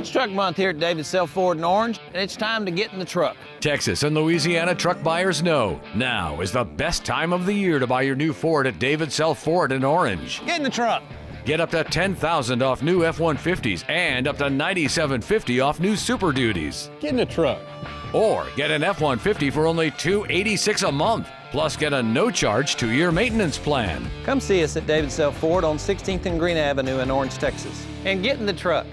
It's truck month here at David Self Ford in Orange, and it's time to get in the truck. Texas and Louisiana truck buyers know now is the best time of the year to buy your new Ford at David Self Ford in Orange. Get in the truck. Get up to 10000 off new F 150s and up to 9750 off new Super Duties. Get in the truck. Or get an F 150 for only $286 a month. Plus, get a no charge two year maintenance plan. Come see us at David Self Ford on 16th and Green Avenue in Orange, Texas. And get in the truck.